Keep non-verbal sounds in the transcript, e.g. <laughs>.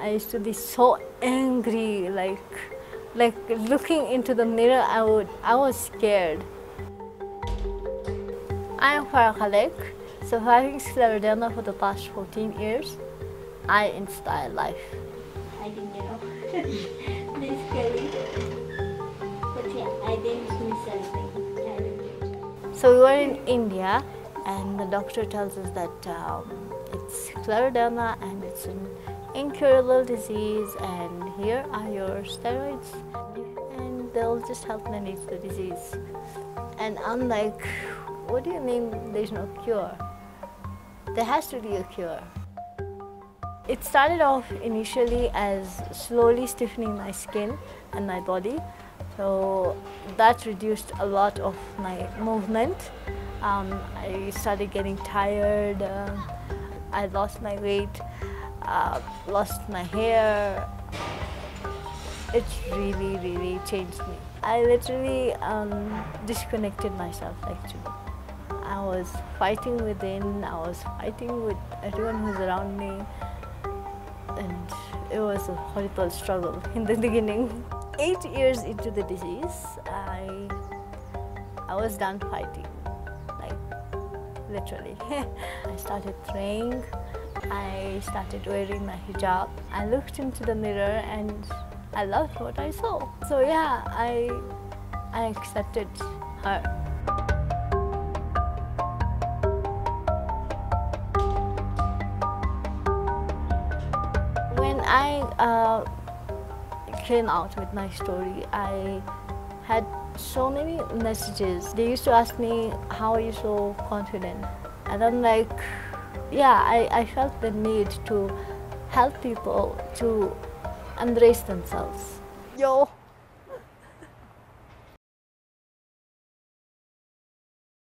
I used to be so angry, like, like looking into the mirror, I would, I was scared. I am Farah Khaleck, surviving scleroderma for the past 14 years. I inspire life. I you know. <laughs> Basically. But yeah, I didn't miss anything. So we were in India, and the doctor tells us that um, it's scleroderma and it's an incurable disease, and here are your steroids, and they'll just help manage the disease. And I'm like, what do you mean there's no cure? There has to be a cure. It started off initially as slowly stiffening my skin and my body. So that reduced a lot of my movement. Um, I started getting tired. Uh, I lost my weight, uh, lost my hair. It really, really changed me. I literally um, disconnected myself actually. I was fighting within, I was fighting with everyone who's around me and it was a horrible struggle <laughs> in the beginning. Eight years into the disease, I, I was done fighting, literally. <laughs> I started praying, I started wearing my hijab. I looked into the mirror and I loved what I saw. So yeah, I, I accepted her. When I uh, came out with my story, I had so many messages. They used to ask me, How are you so confident? And I'm like, Yeah, I, I felt the need to help people to embrace themselves. Yo,